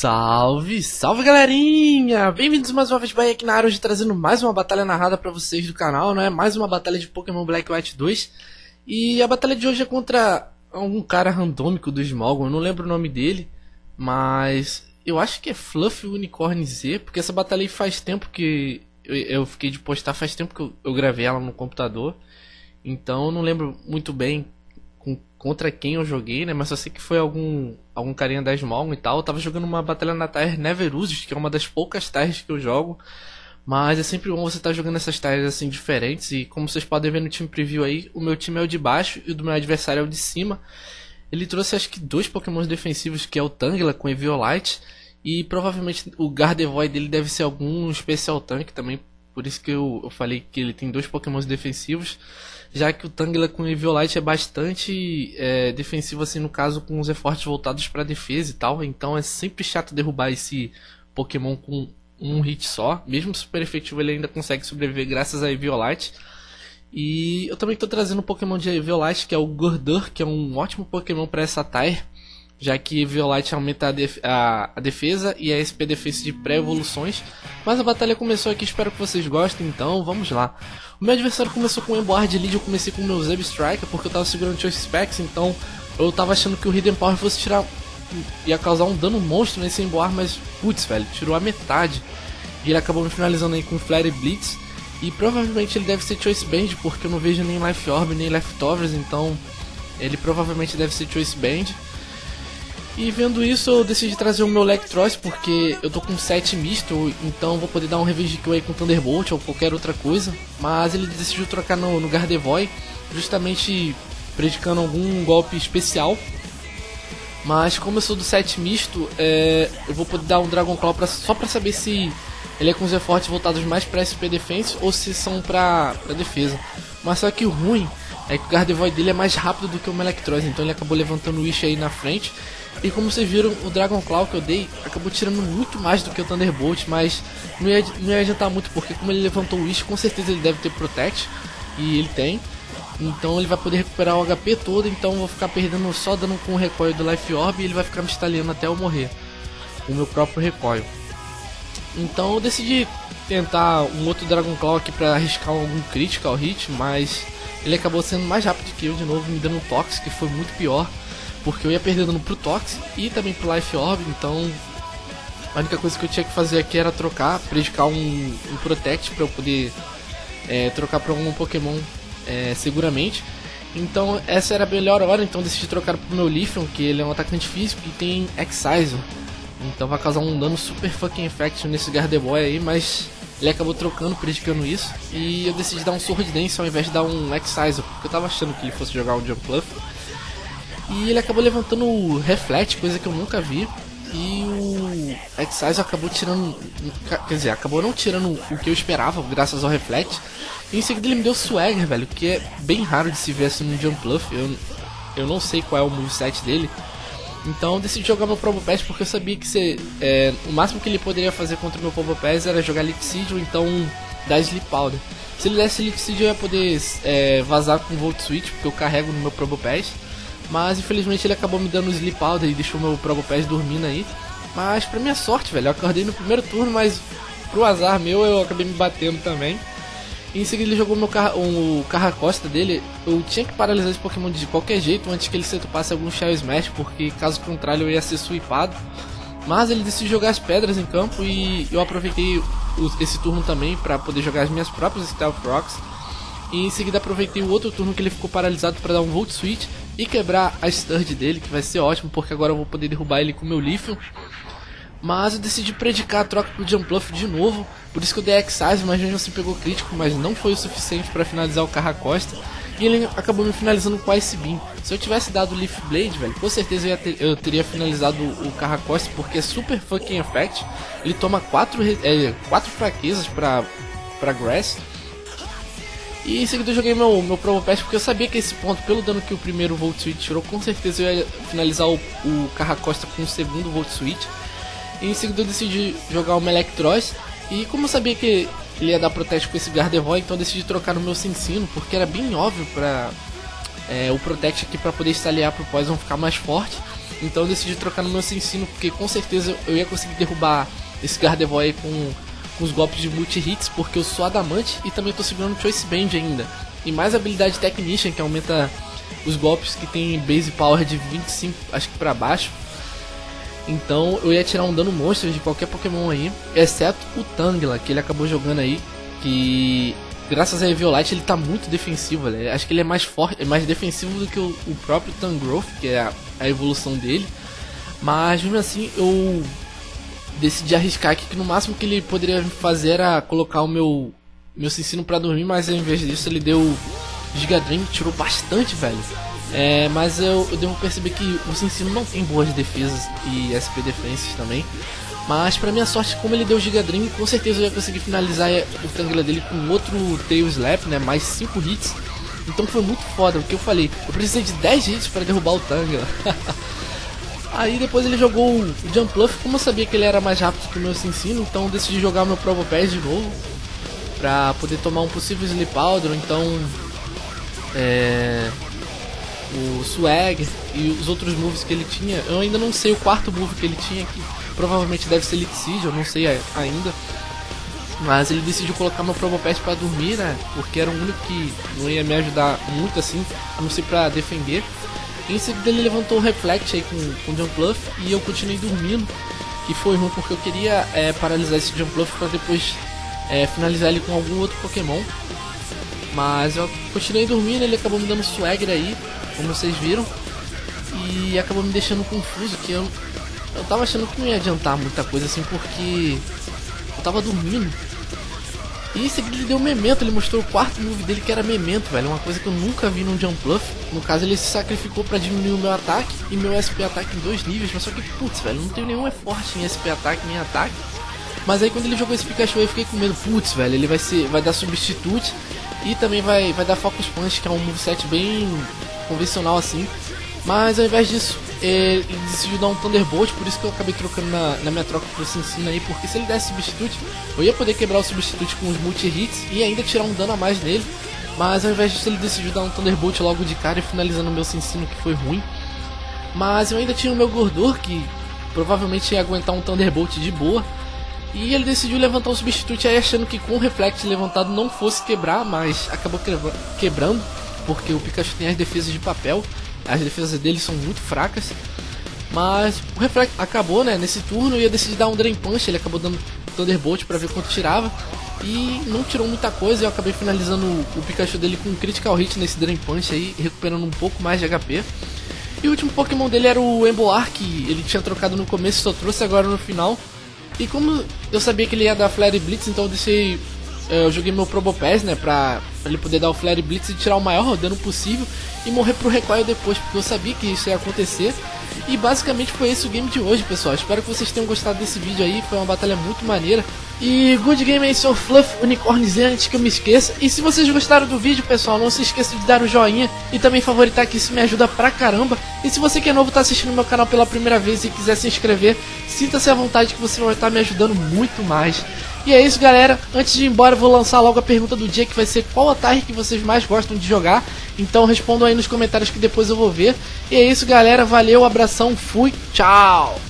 Salve, salve galerinha! Bem-vindos mais uma vez para aqui na área hoje trazendo mais uma batalha narrada para vocês do canal, né? Mais uma batalha de Pokémon Black White 2. E a batalha de hoje é contra um cara randômico do Smogon, eu não lembro o nome dele, mas eu acho que é Fluff Unicorn Z, porque essa batalha aí faz tempo que eu, fiquei de postar, faz tempo que eu, eu gravei ela no computador. Então não lembro muito bem contra quem eu joguei, né? Mas eu sei que foi algum, algum carinha da Small e tal. Eu tava jogando uma batalha na Tire Never Uses, que é uma das poucas tires que eu jogo. Mas é sempre bom você estar tá jogando essas tires assim diferentes. E como vocês podem ver no time preview aí, o meu time é o de baixo e o do meu adversário é o de cima. Ele trouxe acho que dois pokémons defensivos, que é o Tangela com Eviolite. E provavelmente o Gardevoy dele deve ser algum especial tanque também. Por isso que eu, eu falei que ele tem dois pokémons defensivos já que o Tangela com Eviolite é bastante é, defensivo, assim, no caso, com os effortos voltados para defesa e tal. Então é sempre chato derrubar esse Pokémon com um hit só. Mesmo super efetivo, ele ainda consegue sobreviver graças a Eviolite. E eu também estou trazendo um Pokémon de Eviolite, que é o Gurdurr, que é um ótimo Pokémon para essa Tire já que Violite aumenta a, def a, a, defesa e a SP defesa de pré-evoluções. Mas a batalha começou aqui, espero que vocês gostem, então vamos lá. O meu adversário começou com o Emboard Lead, eu comecei com o meu Zeb Striker, porque eu tava segurando Choice Specs, então eu tava achando que o Hidden Power fosse tirar. ia causar um dano monstro nesse Emboard, mas putz, velho, tirou a metade. E ele acabou me finalizando aí com Flare Blitz. E provavelmente ele deve ser Choice Band, porque eu não vejo nem Life Orb nem Leftovers, então ele provavelmente deve ser Choice Band. E vendo isso, eu decidi trazer o meu Electros porque eu tô com 7 misto, então vou poder dar um Revenge Kill aí com Thunderbolt ou qualquer outra coisa. Mas ele decidiu trocar no, no Gardevoy, justamente predicando algum golpe especial. Mas como eu sou do 7 misto, é, eu vou poder dar um Dragon Claw pra, só pra saber se ele é com os efforts voltados mais pra SP Defense ou se são pra, pra defesa. Mas só que o ruim é que o Gardevoy dele é mais rápido do que o Electros, então ele acabou levantando o Wish aí na frente. E como vocês viram, o Dragon Claw que eu dei acabou tirando muito mais do que o Thunderbolt, mas não ia, não ia adiantar muito, porque como ele levantou o Wish, com certeza ele deve ter Protect, e ele tem. Então ele vai poder recuperar o HP todo, então vou ficar perdendo só dando com o recoil do Life Orb e ele vai ficar me estalhando até eu morrer. O meu próprio recoil. Então eu decidi tentar um outro Dragon Claw aqui para arriscar algum critical hit, mas ele acabou sendo mais rápido que eu de novo, me dando um Toxic, que foi muito pior porque eu ia perder dano pro Tox e também pro Life Orb, então a única coisa que eu tinha que fazer aqui era trocar, predicar um, um Protect para eu poder é, trocar para algum Pokémon é, seguramente. Então essa era a melhor hora, então decidi trocar pro meu Leafeon, que ele é um atacante físico e tem Excise. Então vai causar um dano super fucking effective nesse Gardevoir aí, mas ele acabou trocando, predicando isso. E eu decidi dar um Sword Dance ao invés de dar um Excise, porque eu tava achando que ele fosse jogar um Jump Bluff. E ele acabou levantando o Reflect, coisa que eu nunca vi. E o Excise acabou tirando. Quer dizer, acabou não tirando o que eu esperava, graças ao Reflect. E em seguida ele me deu Swagger, velho, que é bem raro de se ver assim no Jump Bluff. Eu, eu não sei qual é o moveset dele. Então decidi jogar meu Probo Pass porque eu sabia que se, é, o máximo que ele poderia fazer contra o meu Probo Pass era jogar Liquid ou então dar Sleep Powder. Se ele desse Liquid eu ia poder é, vazar com Volt Switch, porque eu carrego no meu Probo Pass. Mas infelizmente ele acabou me dando sleep powder e deixou meu Progopés dormindo aí. Mas pra minha sorte, velho, eu acordei no primeiro turno, mas pro azar meu eu acabei me batendo também. E em seguida ele jogou meu car o Carracosta dele. Eu tinha que paralisar esse Pokémon de qualquer jeito antes que ele setupasse algum Shell Smash, porque caso contrário eu ia ser sweepado. Mas ele decidiu jogar as pedras em campo e eu aproveitei esse turno também para poder jogar as minhas próprias Stealth Rocks. E em seguida aproveitei o outro turno que ele ficou paralisado para dar um Volt Switch e quebrar a Sturge dele, que vai ser ótimo, porque agora eu vou poder derrubar ele com meu Lithium. Mas eu decidi predicar a troca pro Jumpluff de novo, por isso que eu dei Excise, mas mesmo assim pegou crítico, mas não foi o suficiente para finalizar o Carracosta. E ele acabou me finalizando com Ice Beam. Se eu tivesse dado Leaf Blade, velho, com certeza eu, ter, eu teria finalizado o Carracosta, porque é super fucking effect. Ele toma 4 é, quatro fraquezas pra, pra Grass. E em seguida eu joguei meu, meu Promo Pass porque eu sabia que esse ponto, pelo dano que o primeiro Volt Switch tirou, com certeza eu ia finalizar o, o Carracosta com o segundo Volt Switch. E em seguida eu decidi jogar o Melectros. E como eu sabia que ele ia dar Protect com esse Gardevoir, então eu decidi trocar no meu Cincino, porque era bem óbvio para é, o Protect aqui para poder estaliar pro Poison ficar mais forte. Então eu decidi trocar no meu ensino, porque com certeza eu ia conseguir derrubar esse Gardevoir com, com os golpes de multi-hits, porque eu sou adamante e também tô segurando Choice Band ainda. E mais habilidade Technician, que aumenta os golpes que tem base power de 25, acho que pra baixo. Então eu ia tirar um dano monstro de qualquer Pokémon aí, exceto o Tangela, que ele acabou jogando aí, que graças a Eviolite ele tá muito defensivo, acho que ele é mais forte, é mais defensivo do que o, o próprio Tangrowth, que é a, a, evolução dele. Mas mesmo assim eu decidi arriscar aqui que no máximo que ele poderia fazer era colocar o meu meu Cincino para dormir, mas ao invés disso ele deu Giga Dream, tirou bastante, velho. É, mas eu, eu devo perceber que o Cincino não tem boas defesas e SP defenses também. Mas pra minha sorte, como ele deu Giga Dream, com certeza eu ia conseguir finalizar o Tangela dele com outro Tail Slap, né? Mais 5 hits. Então foi muito foda, porque eu falei, eu precisei de 10 hits para derrubar o Tangela. Aí depois ele jogou o Jump Bluff, como eu sabia que ele era mais rápido que o meu Cincino, então decidi jogar o meu Provo Pass de novo. Pra poder tomar um possível Sleep Powder, então... É o swag e os outros moves que ele tinha. Eu ainda não sei o quarto move que ele tinha, que provavelmente deve ser Siege, eu não sei ainda. Mas ele decidiu colocar meu Probopest para dormir, né? Porque era o único que não ia me ajudar muito assim, a não ser pra defender. Em seguida ele levantou o Reflect aí com, com o Jump Bluff e eu continuei dormindo. Que foi ruim porque eu queria é, paralisar esse Jump Bluff para depois é, finalizar ele com algum outro Pokémon. Mas eu continuei dormindo, ele acabou me dando Swagger aí como vocês viram. E acabou me deixando confuso, que eu, eu tava achando que não ia adiantar muita coisa assim, porque eu tava dormindo. E em seguida ele deu memento, ele mostrou o quarto move dele que era memento, velho. Uma coisa que eu nunca vi num Jump Bluff. No caso, ele se sacrificou para diminuir o meu ataque e meu SP ataque em dois níveis. Mas só que, putz, velho, não tenho nenhum é forte em SP ataque nem ataque. Mas aí quando ele jogou esse Pikachu eu fiquei com medo, putz, velho, ele vai ser. vai dar substitute e também vai, vai dar Focus Punch, que é um moveset bem convencional assim. Mas ao invés disso, ele decidiu dar um Thunderbolt, por isso que eu acabei trocando na, na minha troca pro Cincina aí, porque se ele desse substitute, eu ia poder quebrar o substitute com os multi-hits e ainda tirar um dano a mais nele. Mas ao invés disso, ele decidiu dar um Thunderbolt logo de cara e finalizando o meu Cincino, que foi ruim. Mas eu ainda tinha o meu Gordor, que provavelmente ia aguentar um Thunderbolt de boa. E ele decidiu levantar o substitute aí achando que com o reflexo levantado não fosse quebrar, mas acabou quebrando porque o Pikachu tem as defesas de papel, as defesas dele são muito fracas. Mas o Reflect acabou, né? Nesse turno ia decidir dar um Drain Punch, ele acabou dando Thunderbolt para ver quanto tirava. E não tirou muita coisa, eu acabei finalizando o, Pikachu dele com um Critical Hit nesse Drain Punch aí, recuperando um pouco mais de HP. E o último Pokémon dele era o Emboar, que ele tinha trocado no começo, só trouxe agora no final. E como eu sabia que ele ia dar Flare Blitz, então eu deixei eu joguei meu Probopass, né, pra, pra ele poder dar o Flare Blitz e tirar o maior dano possível e morrer pro recoil depois, porque eu sabia que isso ia acontecer. E basicamente foi esse o game de hoje, pessoal. Espero que vocês tenham gostado desse vídeo aí, foi uma batalha muito maneira. E good game aí, seu Fluff Unicornzinho, antes que eu me esqueça. E se vocês gostaram do vídeo, pessoal, não se esqueça de dar o joinha e também favoritar que isso me ajuda pra caramba. E se você que é novo tá assistindo meu canal pela primeira vez e quiser se inscrever, sinta-se à vontade que você vai estar me ajudando muito mais. E é isso, galera. Antes de ir embora, eu vou lançar logo a pergunta do dia que vai ser qual ataque que vocês mais gostam de jogar. Então respondam aí nos comentários que depois eu vou ver. E é isso, galera. Valeu, abração, fui, tchau!